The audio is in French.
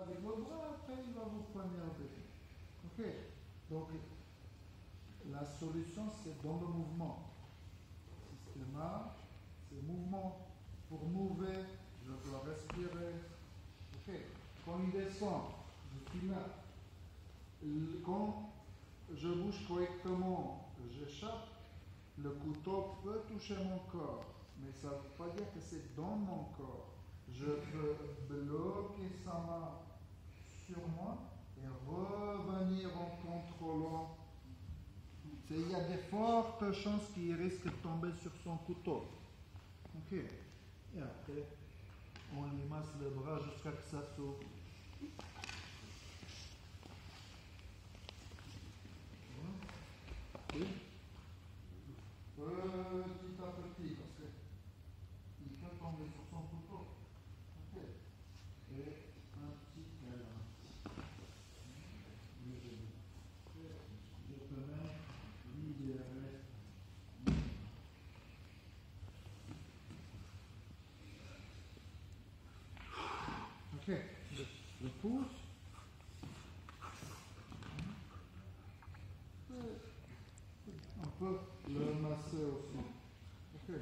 Avec le bras, après il va vous poignarder. Ok Donc la solution c'est dans le mouvement. Système c'est mouvement. Pour mouver, je dois respirer. Ok Quand il descend, je suis là. Quand je bouge correctement, j'échappe, le couteau peut toucher mon corps, mais ça ne veut pas dire que c'est dans mon corps. Je peux sur moi et revenir en contrôlant. Il y a de fortes chances qu'il risque de tomber sur son couteau. Ok. Et après, on limace le bras jusqu'à que ça s'ouvre. Oui. Petit à petit, parce qu'il peut tomber sur son couteau. Et un petit câlin. Je peux même libérer. Ok. Le, le pouce. On peut le masser aussi. Ok.